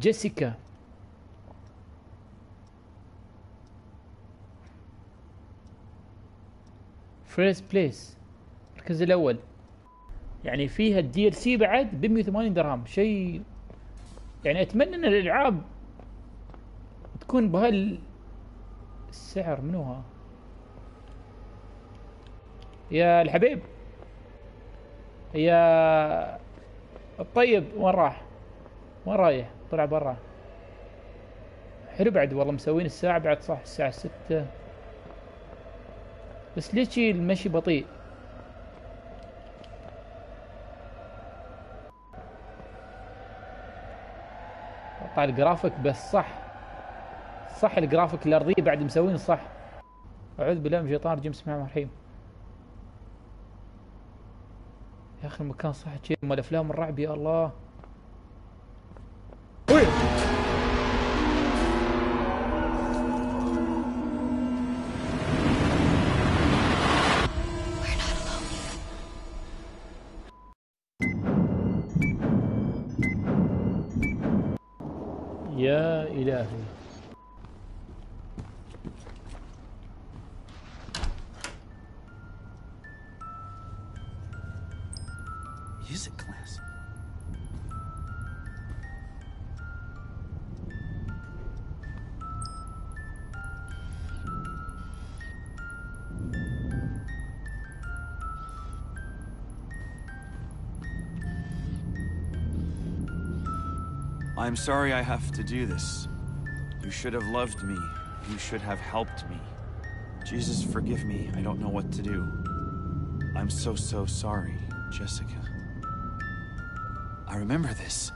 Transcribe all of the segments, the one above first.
جيسيكا first place المركز الأول. يعني فيها ال DLC بعد ب 180 درهم. شيء يعني أتمنى إن الألعاب تكون بهال السعر منو ها؟ يا الحبيب. يا الطيب وين راح؟ وين رايح؟ طلع برا. حلو بعد والله مسوين الساعة بعد صح الساعة ستة. بس ليش شي المشي بطيء؟ أتوقع الجرافيك بس صح. صح الجرافيك الأرضية بعد مسوين صح. أعوذ بالله من الشيطان الرجيم بسم الله الرحيم. يا أخي المكان صح شيء مال أفلام الرعب يا الله. He does. Music class. I'm sorry I have to do this. You should have loved me. You should have helped me. Jesus, forgive me. I don't know what to do. I'm so, so sorry, Jessica. I remember this.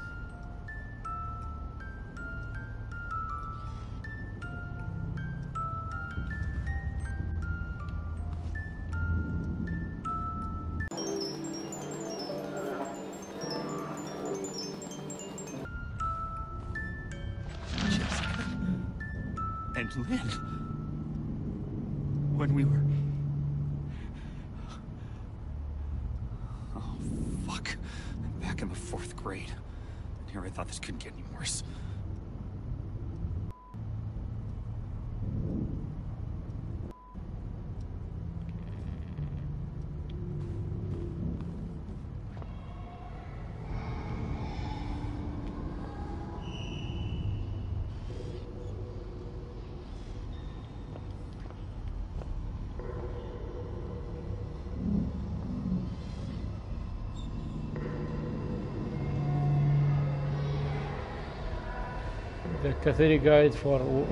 In the fourth grade. And here I thought this couldn't get any worse. cathedral guide for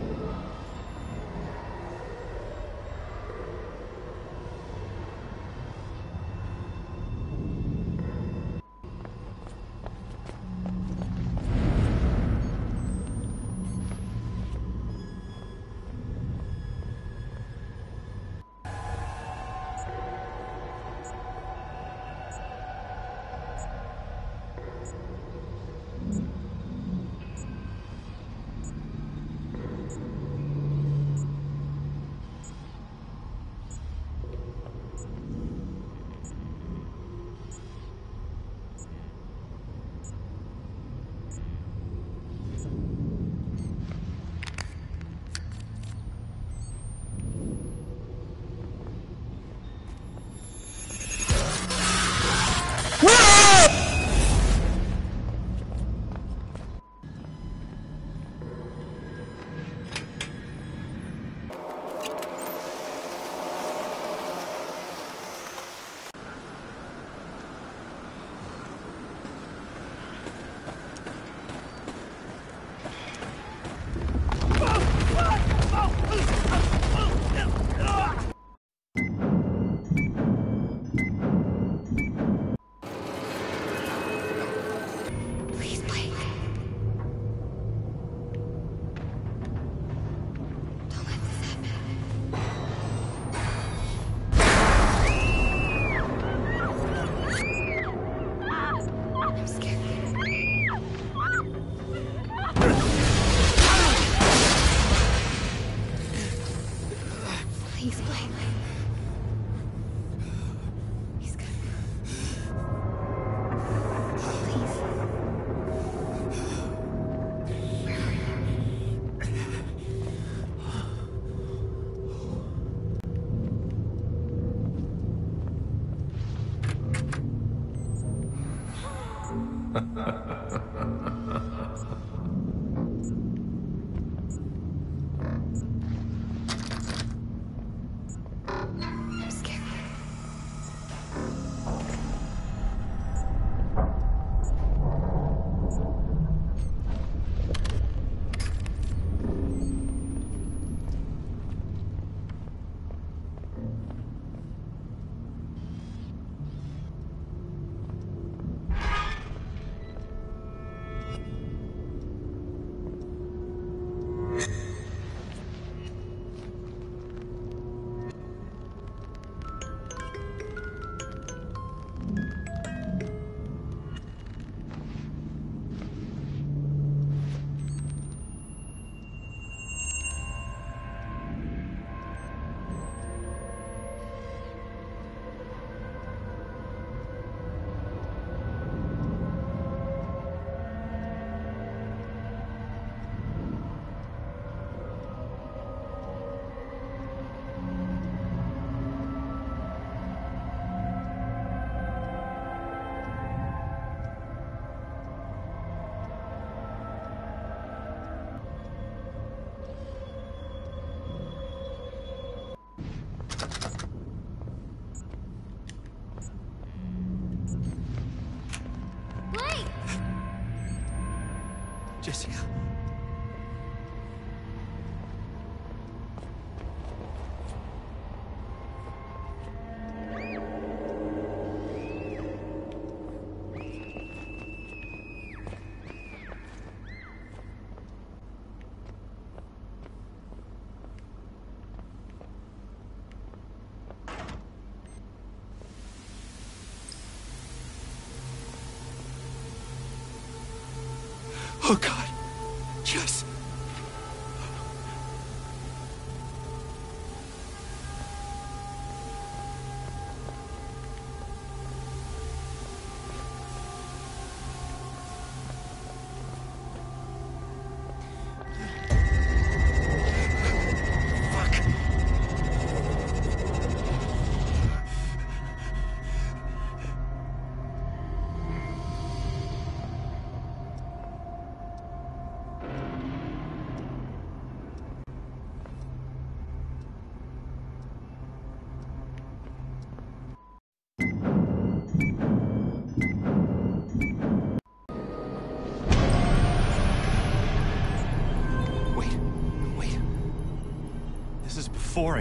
Jessica.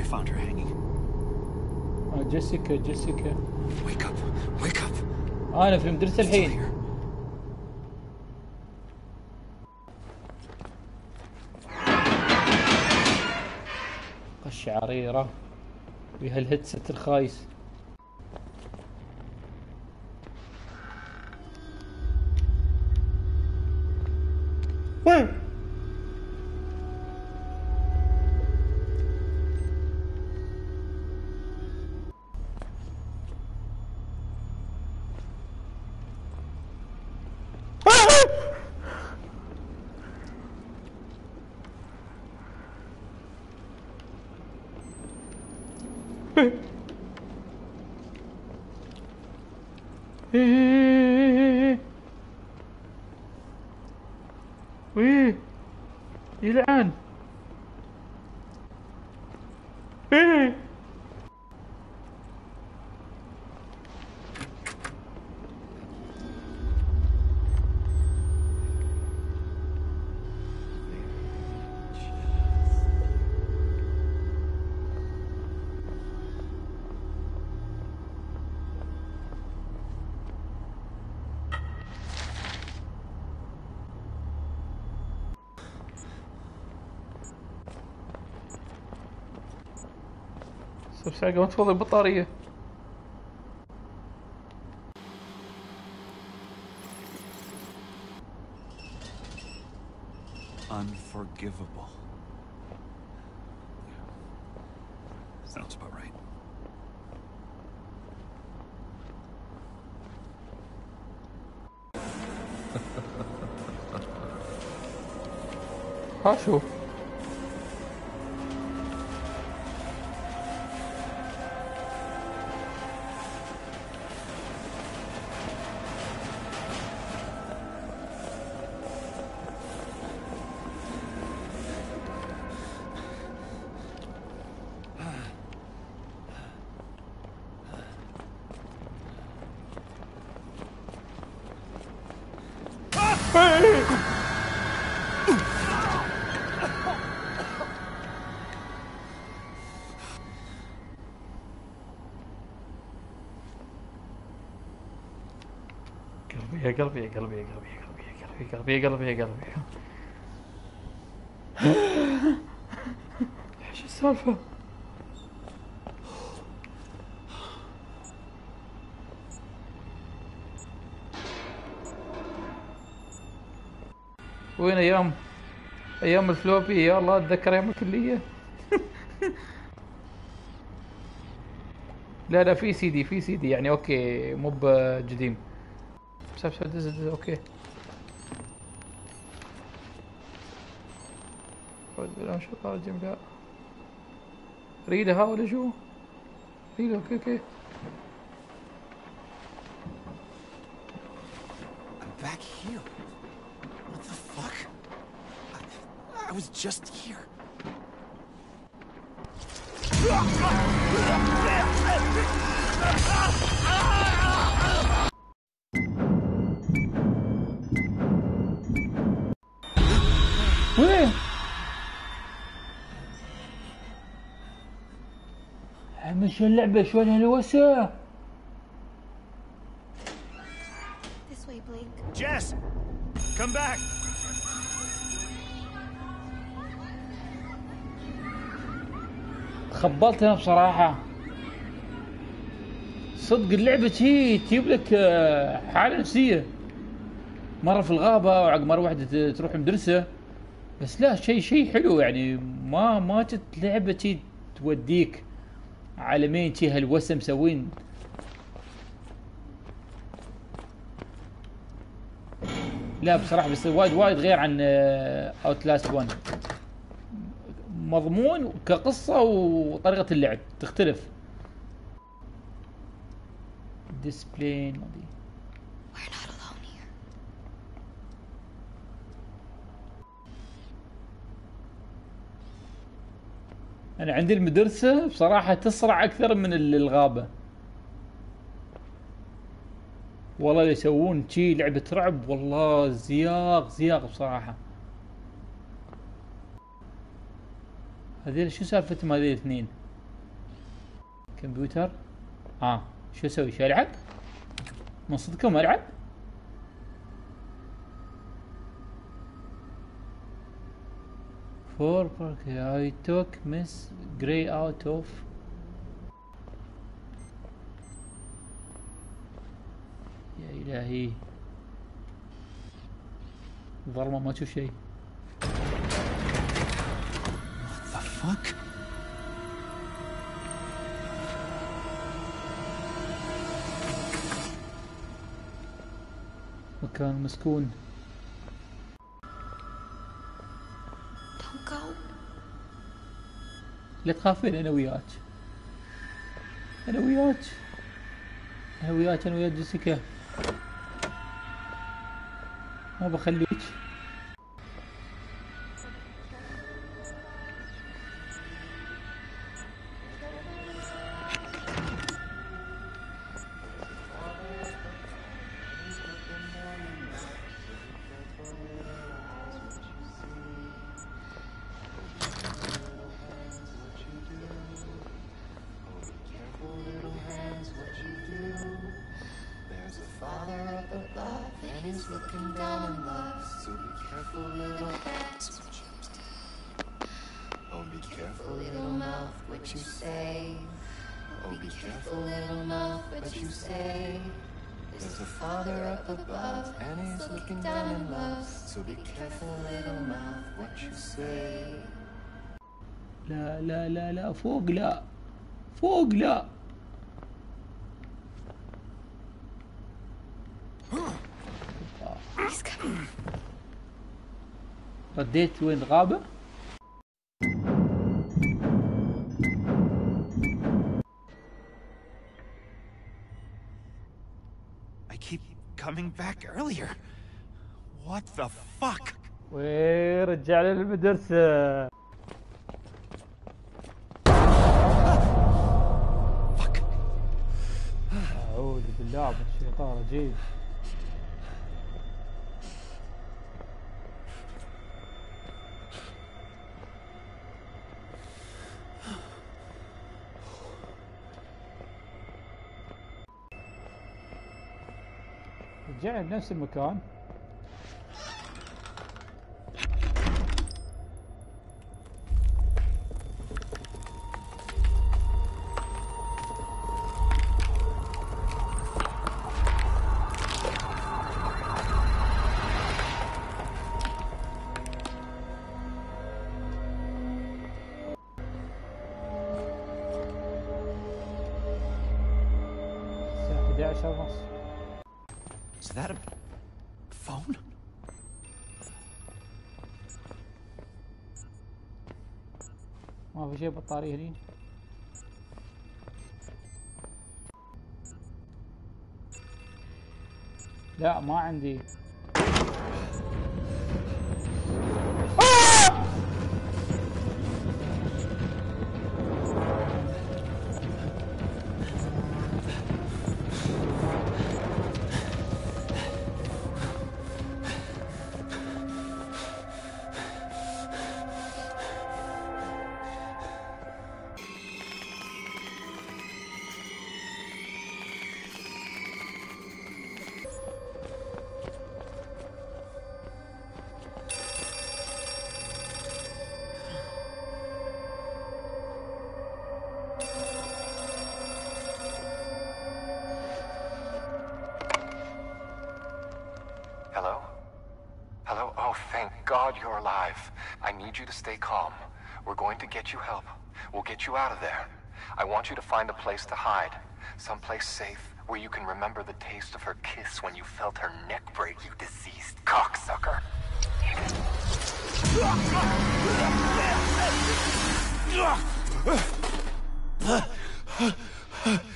I found her hanging. آه جيسيكا جيسيكا Wake up, wake up. آه أنا في مدرسة الحين here. قشعريرة بهالهيدسет الخايس ساعة ما تفضل البطارية Unforgivable. Sounds about right. ها شوف قلبي يا قلبي يا قلبي يا قلبي يا قلبي يا قلبي يا قلبي. إيش السالفة؟ وين أيام؟ أيام الفلوبي يا الله أتذكر أيام الكلية. لا لا في سي دي في سي دي. يعني أوكي مو بقديم بس بس دز دز أوكي أعوذ بالله من الشيطان الرجيم لا ريدة ها ولا شو؟ ريدة أوكي أوكي I'm back here. What the fuck? I, I was just here. وين؟ مش اللعبة شو الهلوسة؟ This way, Blake. Jess! Come back! خبلت أنا بصراحة صدق اللعبة هي تجيب لك آه، حالة نفسية مرة في الغابة وعقب مرة واحدة تروح مدرسة بس لا شيء شيء حلو يعني ما ما جت لعبة توديك عالمين شي هالوسم مسوين. لا بصراحة بس وايد وايد غير عن Outlast 1 مضمون كقصة وطريقة اللعب تختلف. display أنا عندي المدرسة بصراحة تسرع أكثر من ال- الغابة. والله يسوون شي لعبة رعب والله زياق زياق بصراحة. هذيل شو سالفتهم هذيل الاثنين كمبيوتر؟ آه شو أسوي؟ شو ألعب؟ من صدقكم ألعب؟ فور بارك اي توك مس جراي اوت اوف يا إلهي. ظلمة ما تشوف شيء. مكان مسكون. لا تخافين أنا وياك. أنا وياك. أنا وياك أنا ويا جيسيكا. ما بخليك. فوق لا. فوق لا. رديت وين؟ غابة؟ Coming back earlier. What the fuck? رجع للمدرسة. أعوذ بالله من الشيطان الرجيم. رجعنا لنفس المكان. شيء بطارية هني. لا ما عندي. Stay calm. We're going to get you help. We'll get you out of there. I want you to find a place to hide. Someplace safe where you can remember the taste of her kiss when you felt her neck break, you diseased cocksucker.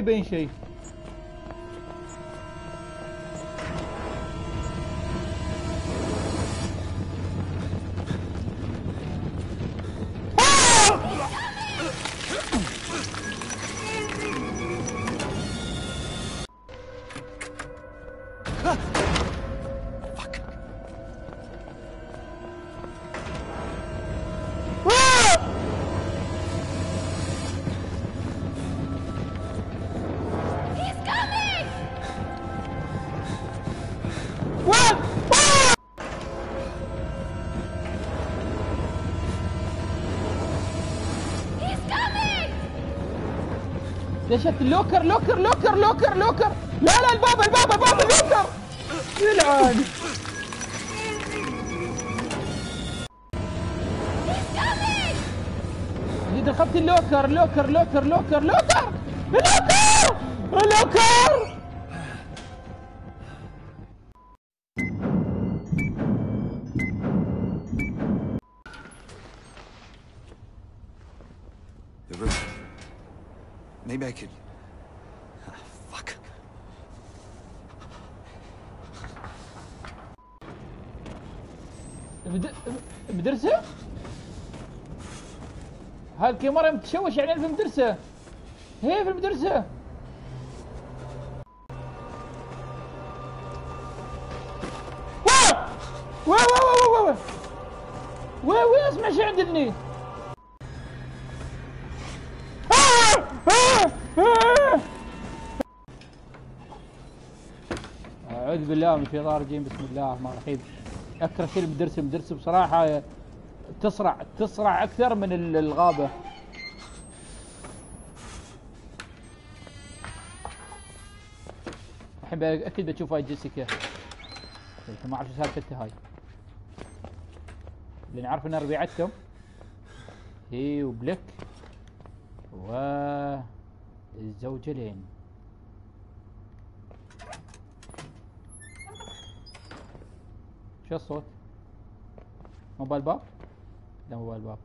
ما يبين دشت ال locker locker locker locker locker لا لا الباب الباب الباب ال locker يلعن دخلت ال locker locker locker locker locker ال locker ال locker هالكاميرا متشوش يعني في المدرسة هي في المدرسة واه واه واه واه واه واه واه اسمع شي عندني! أعوذ بالله من الشيطان الرجيم. بسم الله الرحمن الرحيم. أكره شيء المدرسة المدرسة بصراحة تصرع تصرع أكثر من ال- الغابة. الحين أكيد بتشوف هاي جيسيكا الحين ما أعرف شو سالفتها هاي. لأن عارف إنها ربيعتكم. هي وبلك و الزوجة لين شو الصوت؟ موبايل باب؟ لا موبايل باب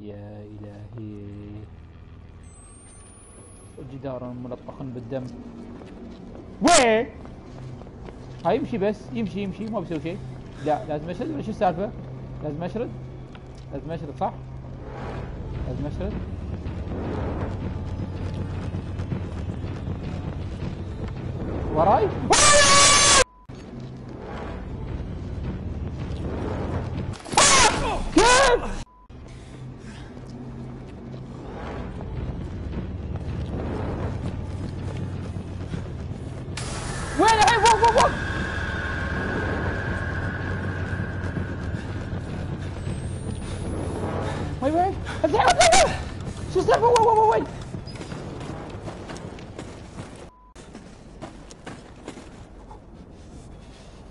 يا إلهي جدار ملطخ بالدم وين؟ هاي يمشي بس يمشي يمشي ما بيسوي شيء لا لازم أشرد ولا شو السالفة؟ لازم أشرد؟ لازم أشرد صح؟ لازم أشرد؟ وراي؟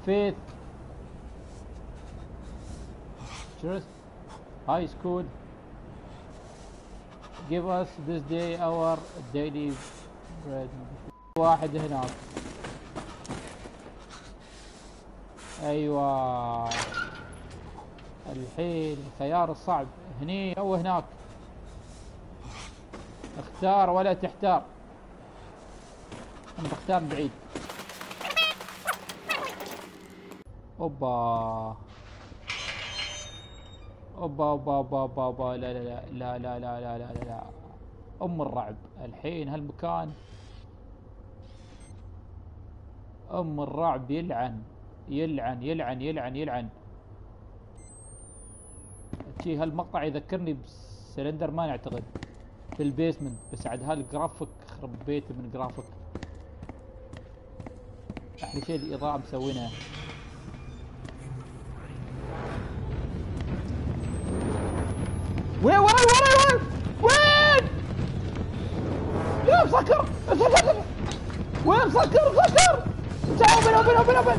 فيث Just high school. Give us this day our daily bread. واحد هناك. أيوه. الحين الخيار الصعب. هني أو هناك. اختار ولا تحتار. أنا بختار بعيد. اوبا اوبا اوبا اوبا اوبا اوبا لا لا لا لا لا لا لا لا لا أم الرعب. الحين هالمكان. أم الرعب يلعن. يلعن يلعن يلعن يلعن. شي هالمقطع يذكرني ب Slender Man اعتقد في ال basement. بس عاد هالجرافيك خرب بيته من جرافيك. أحلى شيء الإضاءة مسوينها وين وين وين وين وين يا مسكر مسكر وين مسكر مسكر تعال open open open open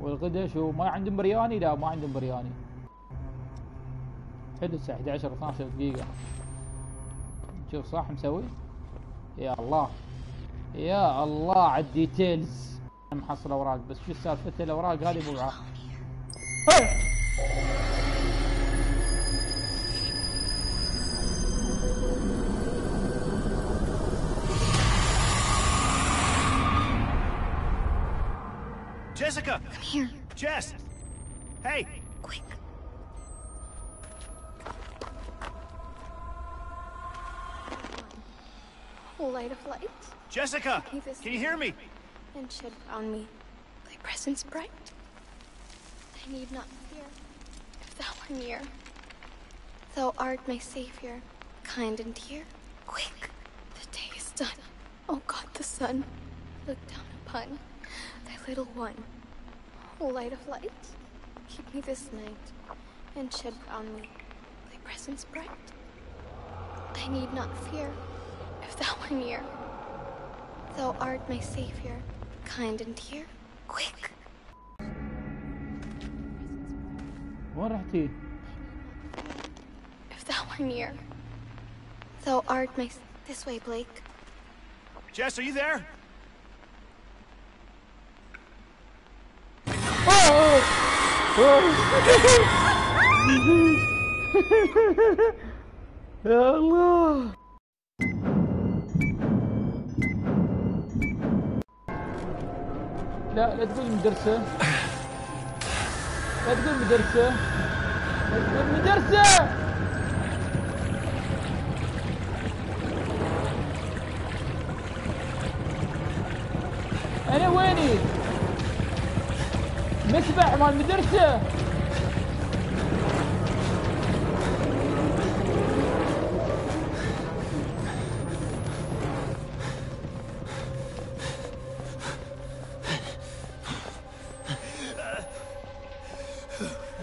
والغدا شو ما عندهم برياني؟ لا ما عندهم برياني. حلو الساعة 11 12 دقيقة. شوف صح مسوي؟ يا الله. يا الله على ال details. محصل أوراق بس شو سالفة الأوراق هذه ابو Jessica! Come here, Jess! Hey! quick. O light of light, Jessica! Can you hear me? and shed round me thy presence bright. I need not fear if thou art near. Thou art my savior, kind and dear. Quick, the day is done. Oh God the sun, look down upon thy little one O light of light, keep me this night, and shed round me thy presence bright. I need not fear if thou art near. Thou art my savior, kind and dear. Quick, وين رحتي؟ if thou art near. Thou art my. s- This way, Blake. Jess, are you there? يا الله. لا لا تقول مدرسة. لا تقول مدرسة. لا تقول مدرسة. أنا ويني؟ مسبح مال مدرسة.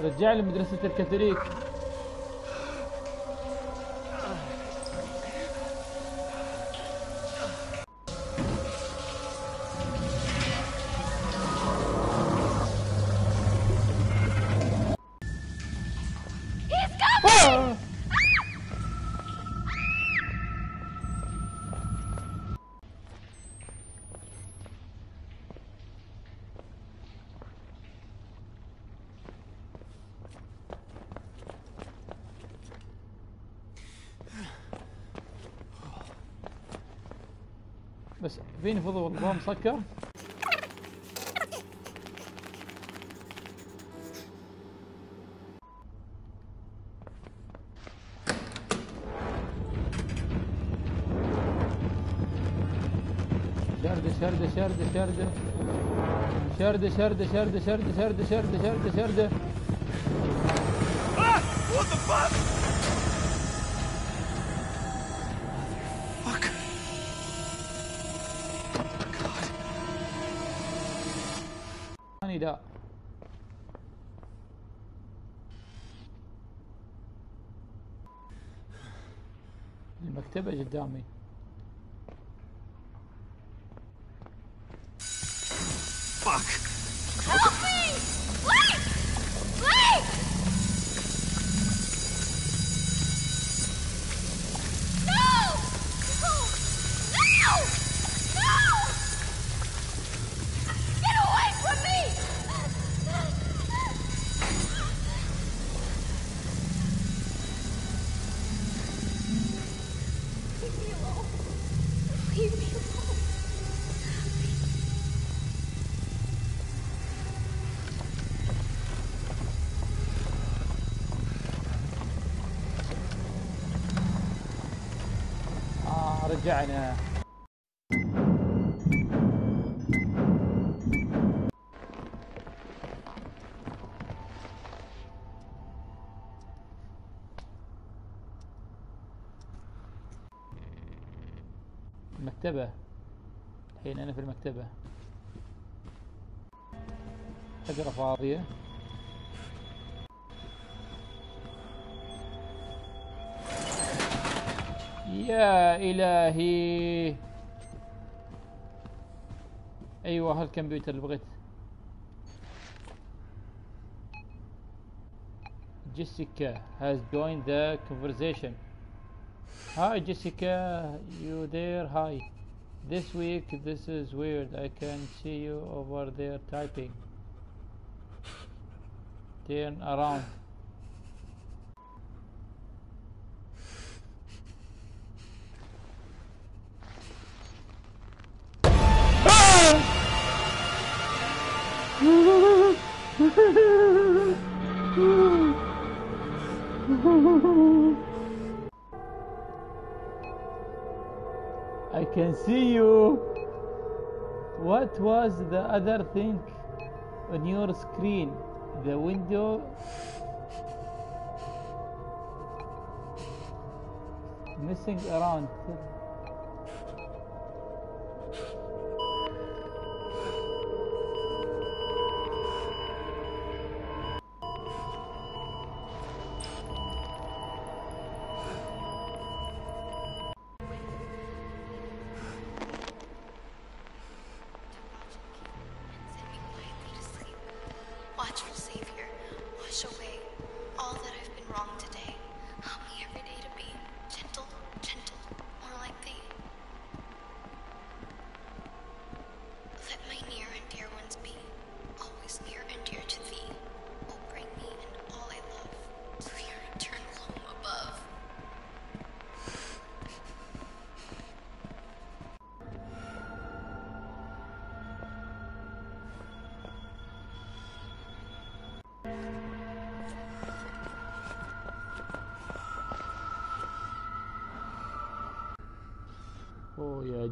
رجع لي مدرسة الكاثوليك. مسكرين فضوا والله مسكر Şerde şerde şerde şerde. Şerde şerde şerde şerde şerde şerde şerde. Şerde What the fuck? قدامي آه رجعنا المكتبة الحين أنا في المكتبة. حجرة فاضية. يا إلهي أيوة هالكمبيوتر اللي بغيت Jessica has joined the conversation. Hi Jessica, you there? Hi. This week this is weird. I can see you over there typing. Turn around. I can see you. What was the other thing on your screen? The window. Missing around.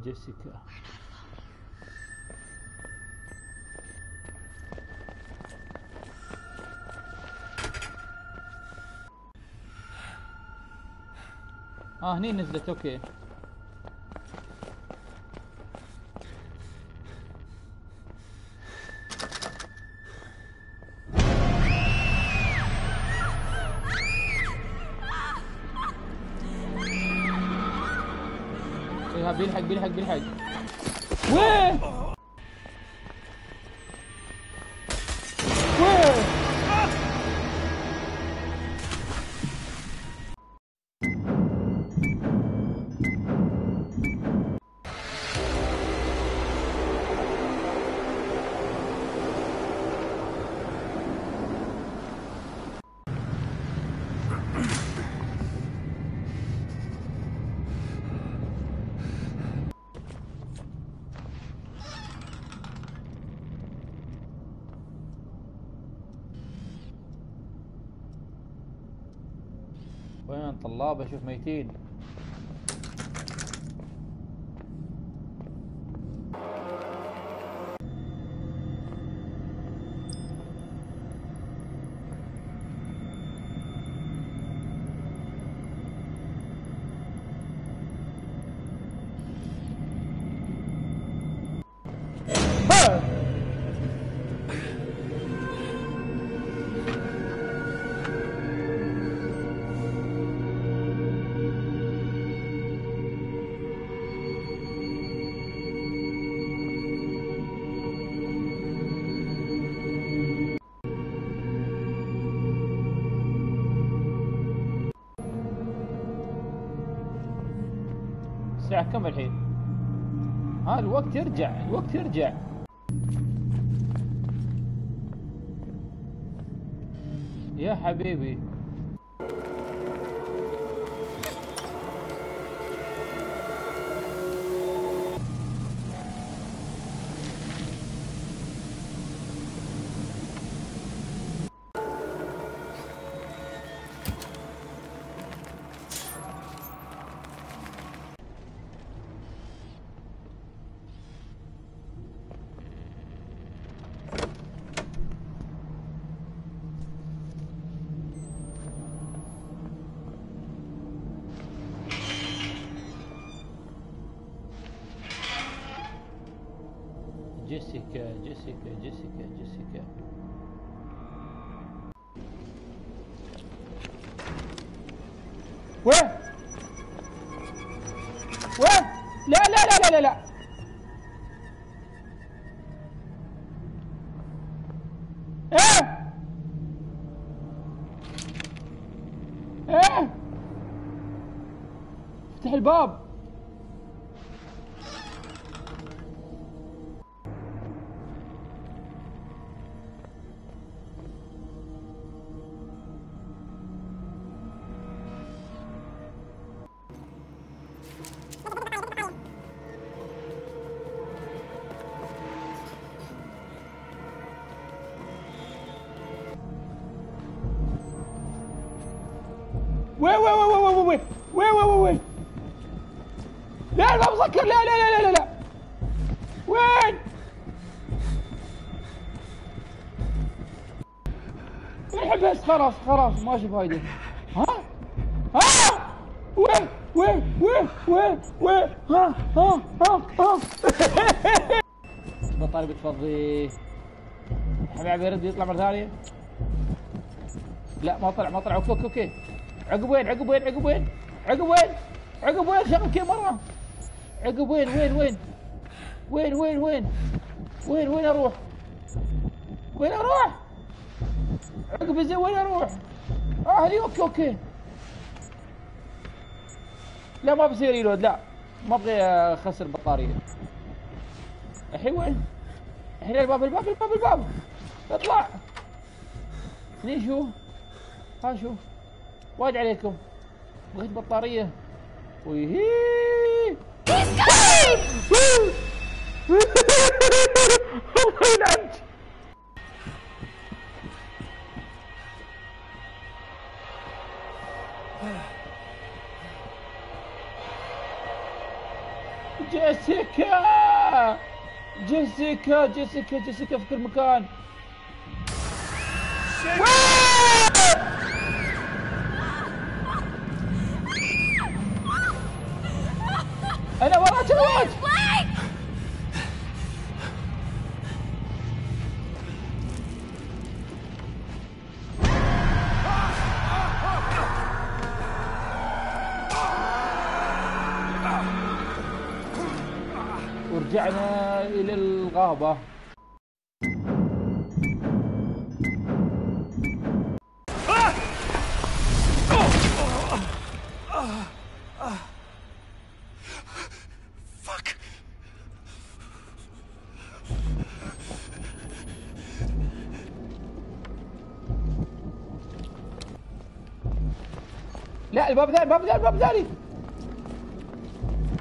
Jessica. آه هني نزلت أوكي بيلحق بيلحق بيلحق. وين؟ طلاب أشوف ميتين. الساعة كم الحين؟ ها الوقت يرجع الوقت يرجع يا حبيبي Bob, مسكر لا لا لا لا لا. وين؟ بس خلاص خلاص ماشي فايدة ها؟ ها؟ وين؟ وين؟ وين؟ وين؟ وين؟ ها؟ ها؟ ها؟ ها؟ بطاري بتفضي. حبيبي يرد يطلع مرة ثانية. لا ما طلع ما طلع. okay okay. عقب وين؟ عقب وين؟ عقب وين؟ عقب وين؟ عقب وين؟ شغل كذا مرة. عقب وين وين وين؟ وين وين وين؟ وين وين أروح؟ وين أروح؟ عقب زين وين أروح؟ آه okay okay. لا ما بصير ي load لا. ما ابغي أخسر بطارية. الحين وين؟ الحين الباب الباب الباب الباب. اطلع. هني شو؟ ها شوف وايد عليكم. بغيت بطارية. ويهي. جيسيكا جيسيكا جيسيكا جيسيكا في كل مكان Come on! الباب ثاني الباب ثاني الباب ثاني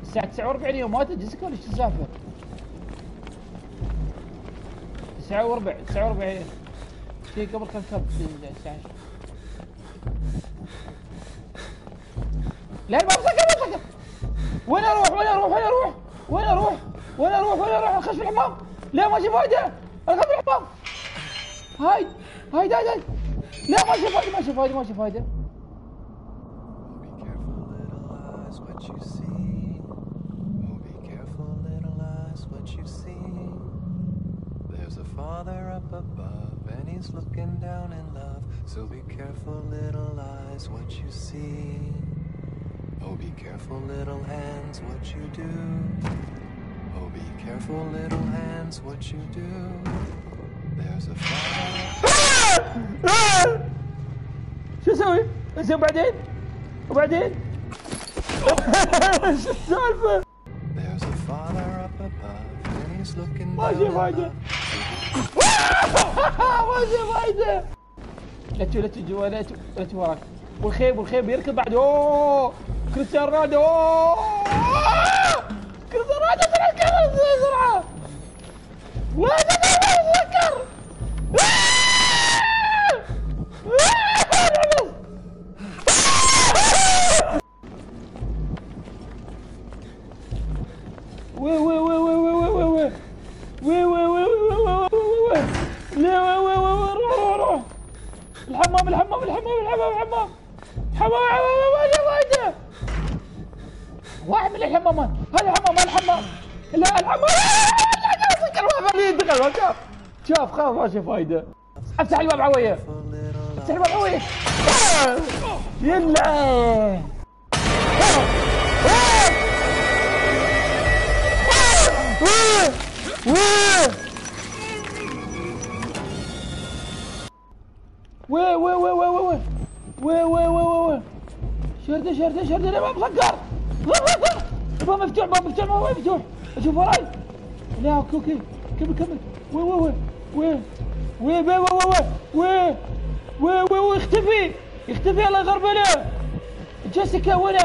الساعة 49 يوم ماتت جيسيكا ولا إيش السالفة؟ 9 وربع 9 وربع. شيء قبل كم كم الساعة لا الباب سكر سكر. وين أروح؟ وين أروح؟ وين أروح؟ وين أروح؟ وين أروح؟ وين أروح؟ اخش في الحمام. لا ماشي فايدة. اخش في الحمام. هاي هاي هاي هاي. لا ماشي فايدة ماشي فايدة ماشي فايدة. So be careful, little eyes, what you see. Oh, be careful, little hands, what you do. Oh, be careful, little hands, what you do. There's a father. شو اسوي؟ اسوي بعدين؟ وبعدين؟ ايش السالفه؟ There's a father up above, and he's looking ما down في on فايده ما في فايده لا تجي لا تجي جوا لا وراك والخيب والخيب يركض بعد اوه كريستيانو رونالدو اوه كريستيانو رونالدو تركر بسرعة لا تتذكر وي وي وي وي وي وي وي وي وي وي وي وي وي الحمام الحمام الحمام الحمام الحمام حمام حمام فايدة واحد من الحمامات. هذا الحمام الحمام. لا الحمام. يدخل شاف شاف خلاص ما في فايدة. افتح الباب عوية افتح الباب عوية يلا. وي وي وي وي وي وي وي وي وي وي شردة شردة شردة لا ما مسكر الباب مفتوح الباب مفتوح الباب مفتوح أشوف وراي لا أوكي أوكي كمل كمل وي وي وي وي وي وي وي وي وي وي وي اختفي اختفي الله يغربله جيسيكا وين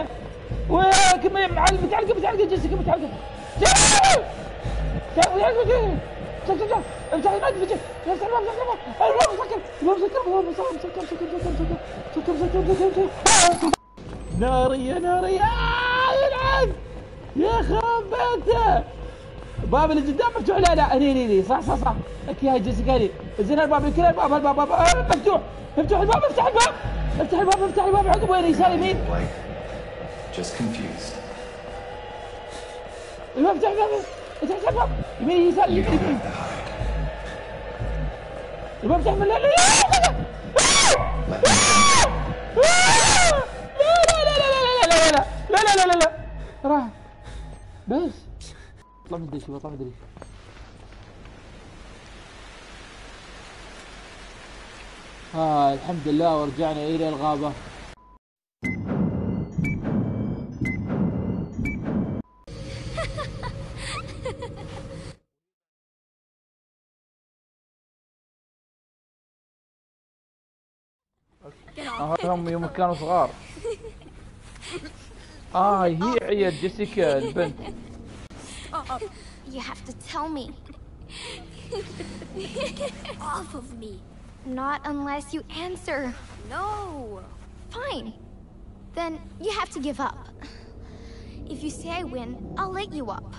وين كمل معلم متعلقه متعلقه جيسيكا متعلقه تعال تعال تعال تعال افتح الماء افتح افتح الباب افتح الباب الباب مسكر الباب مسكر الباب مسكر مسكر مسكر مسكر مسكر مسكر مسكر ناري يا ناري. يا يلعن يا خرب بيته الباب اللي قدام مفتوح. لا لا هني هني صح صح صح. لك يا جيسيكا هني زين الباب يمكن الباب الباب الباب. مفتوح. مفتوح الباب افتح الباب. افتح الباب افتح الباب. عقب وين يسار يمين. Just confused. يمين يسار يمين يمين. الباب افتح من لا لا لا Let me finish. لا لا لا لا لا لا لا لا لا لا راح بس اطلع من الدش اطلع من الدش ها الحمد لله ورجعنا إلى الغابه هم يوم كانوا صغار اه هي عيال جيسيكا البنت You have to tell me. Off of me. Not unless you answer. No. Fine. Then you have to give up. If you say I win, I'll let you up.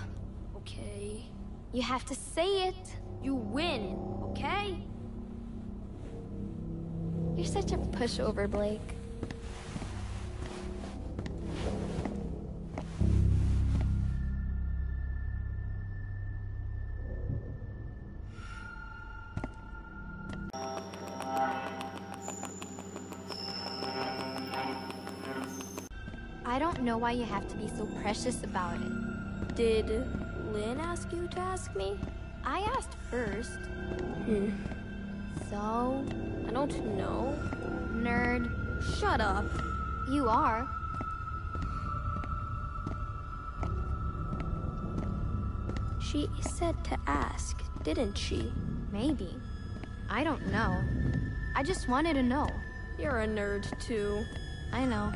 Okay. You have to say it. You win, okay? You're such a pushover, Blake. I don't know why you have to be so precious about it. Did Lynn ask you to ask me? I asked first. Hmm. So, I don't know. nerd, Shut up. you are. She said to ask, didn't she? Maybe. I don't know. I just wanted to know. You're a nerd too. I know.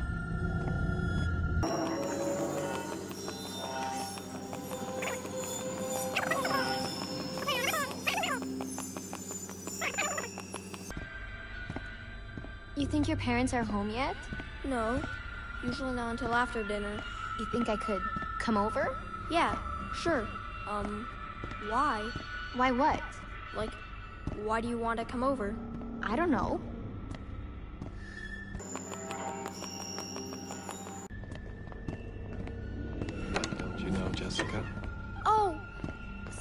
Parents are home yet? No, usually not until after dinner. You think I could come over? Yeah, sure. Um, why? Why what? Like, why do you want to come over? I don't know. Don't you know, Jessica? Oh,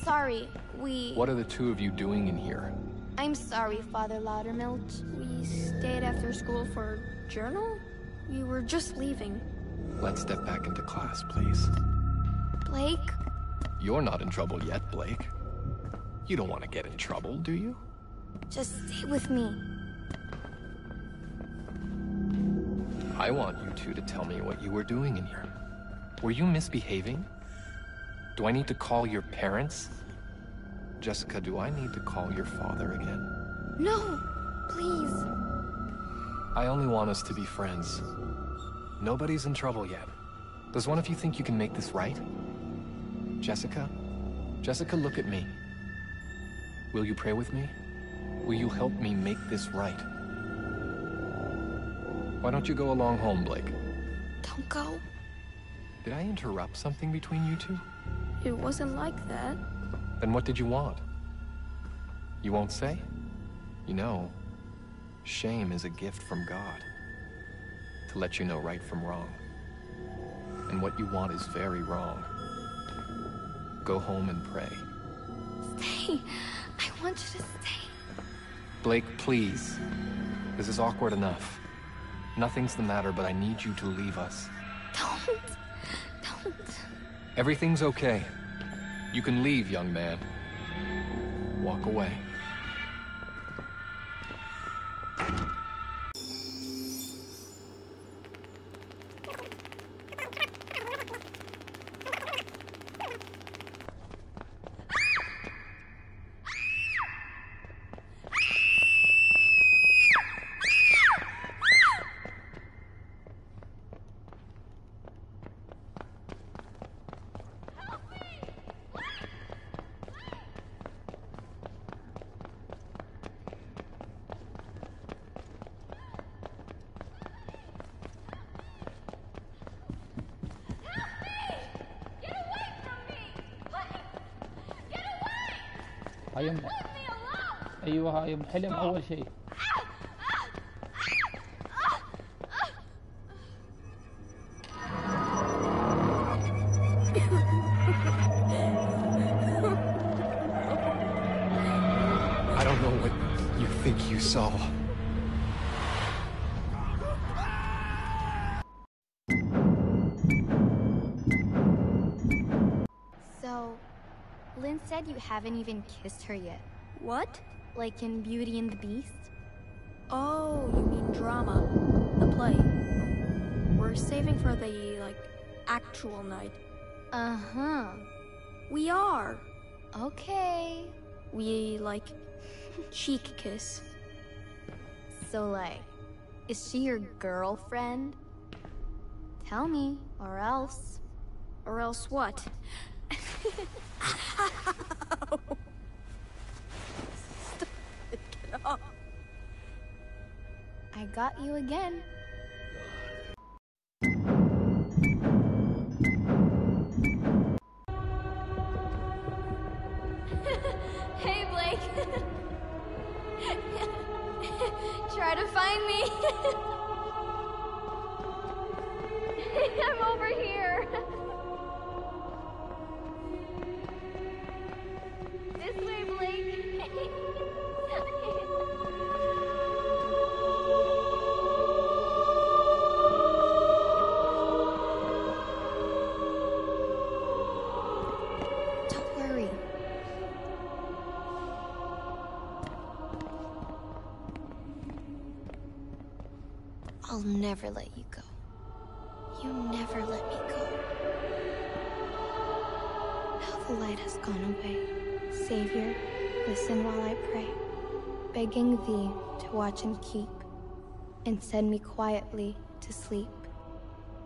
sorry. We. What are the two of you doing in here? I'm sorry, Father Loudermilk. We stayed after school for journal? We were just leaving. Let's step back into class, please. Blake, You're not in trouble yet, Blake. You don't want to get in trouble, do you? just stay with me. I want you two to tell me what you were doing in here. Were you misbehaving? Do I need to call your parents? Jessica, do I need to call your father again? No, please. I only want us to be friends. Nobody's in trouble yet. Does one of you think you can make this right? Jessica? Jessica, look at me. Will you pray with me? Will you help me make this right? Why don't you go along home, Blake? Don't go. Did I interrupt something between you two? It wasn't like that. Then what did you want? You won't say? You know, shame is a gift from God. To let you know right from wrong. And what you want is very wrong. Go home and pray. Stay. I want you to stay. Blake, please. This is awkward enough. Nothing's the matter, but I need you to leave us. Don't. Don't. Everything's okay. You can leave, young man. Walk away. هاي يم أيوه هاي يم حلم أول شيء. You haven't even kissed her yet. What? Like in Beauty and the Beast? Oh, you mean drama. The play. We're saving for the, like, actual night. Uh huh. We are. Okay. We, like, cheek kiss. So, like, is she your girlfriend? Tell me, or else. Or else what? Stop it, get off. I got you again. Never let you go. You never let me go. Now the light has gone away. Savior, listen while I pray, begging thee to watch and keep, and send me quietly to sleep.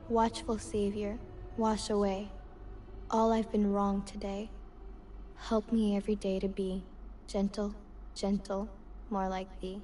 Watchful Savior, wash away all I've been wrong today. Help me every day to be gentle, gentle, more like thee.